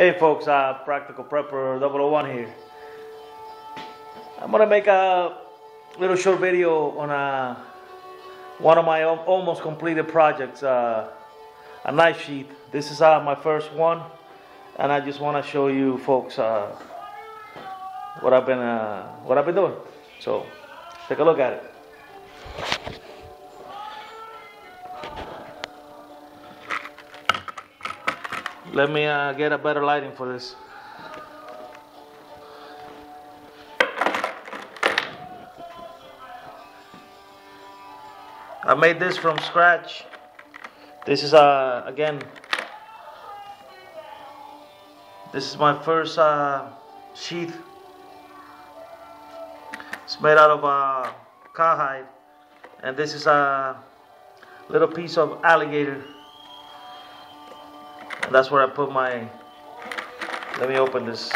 Hey folks, uh, Practical Prepper 001 here. I'm gonna make a little short video on uh, one of my almost completed projects, uh, a knife sheath. This is uh, my first one, and I just want to show you folks uh, what I've been uh, what I've been doing. So take a look at it. Let me uh, get a better lighting for this. I made this from scratch. This is uh again. This is my first uh, sheath. It's made out of uh, cowhide, and this is a little piece of alligator. That's where I put my. Let me open this.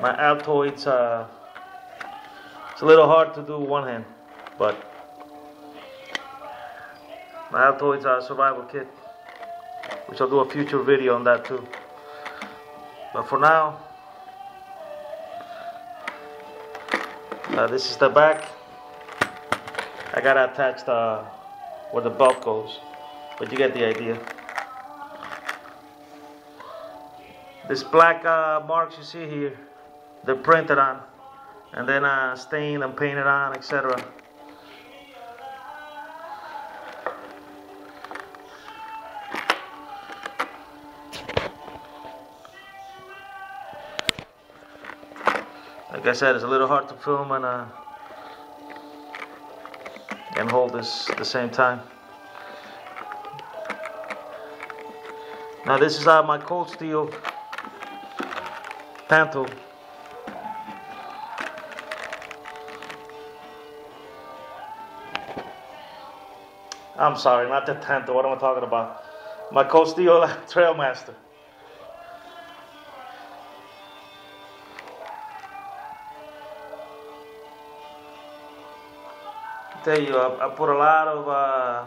My Altoids. Uh, it's a little hard to do one hand, but my Altoids are survival kit, which I'll do a future video on that too. But for now, uh, this is the back. I gotta attach the where the belt goes, but you get the idea. This black uh, marks you see here, they're printed on and then uh, stained and painted on, etc. Like I said, it's a little hard to film and uh, and hold this at the same time. Now this is uh, my cold steel Tanto. I'm sorry, not the Tanto. What am I talking about? My Cold Steel Trailmaster. Tell you, I, I put a lot of uh,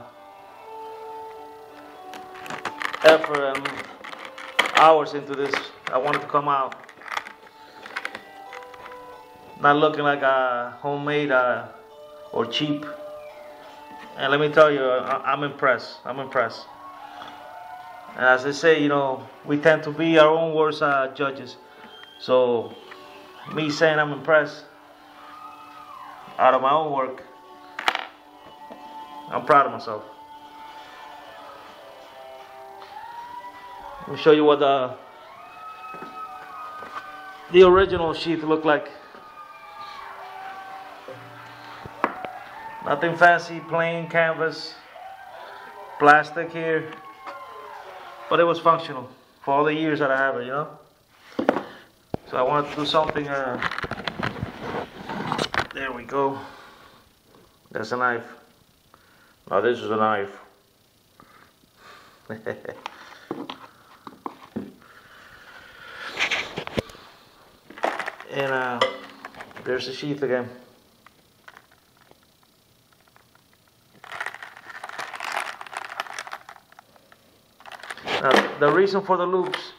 effort and hours into this. I want it to come out not looking like a homemade uh, or cheap. And let me tell you, I, I'm impressed. I'm impressed. And as I say, you know, we tend to be our own worst uh, judges. So, me saying I'm impressed out of my own work, I'm proud of myself. Let me show you what the the original sheath looked like. Nothing fancy, plain canvas, plastic here, but it was functional for all the years that I have it, you know. So I wanted to do something. Uh, there we go. There's a knife. Now this is a knife. and uh, there's the sheath again. Now, the reason for the loops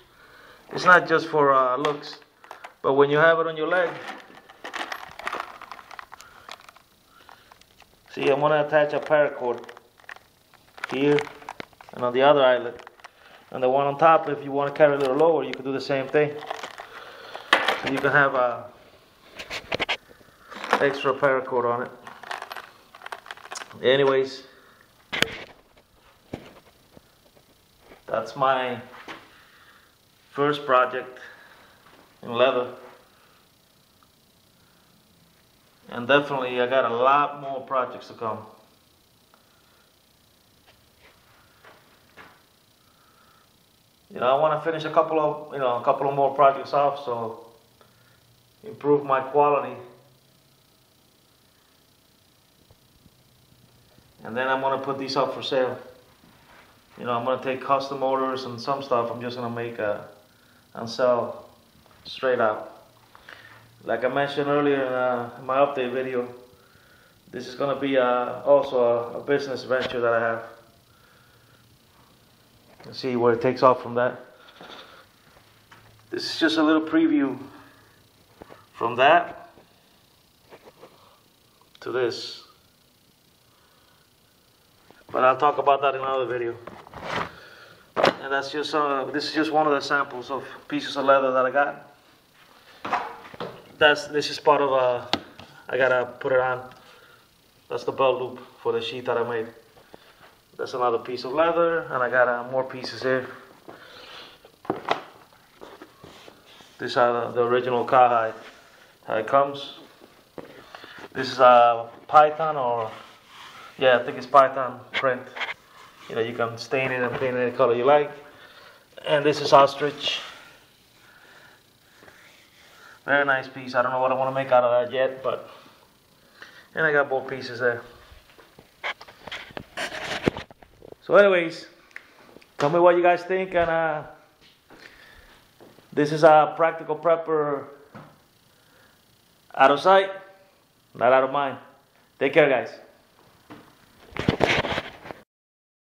is not just for uh, looks, but when you have it on your leg. See, I'm gonna attach a paracord here and on the other eyelet. And the one on top, if you want to carry a little lower, you can do the same thing. So you can have a extra paracord on it. Anyways, that's my first project in leather. And definitely I got a lot more projects to come. You know, I want to finish a couple of, you know, a couple of more projects off, so improve my quality. And then I'm gonna put these up for sale. You know, I'm gonna take custom orders and some stuff. I'm just gonna make uh, and sell straight out. Like I mentioned earlier in, uh, my update video, this is gonna be uh, also a, a business venture that I have. Let's see where it takes off from that. This is just a little preview from that to this. But I'll talk about that in another video. And that's just, uh, this is just one of the samples of pieces of leather that I got. That's, this is part of, a. I gotta put it on. That's the belt loop for the sheet that I made. That's another piece of leather, and I got uh, more pieces here. These are the, the original cowhide. How it comes. This is a python or, yeah, I think it's python print. You know, you can stain it and paint it any color you like. And this is ostrich. Very nice piece. I don't know what I want to make out of that yet, but and I got both pieces there. So, anyways, tell me what you guys think, and uh, this is a practical prepper out of sight, not out of mind. Take care, guys.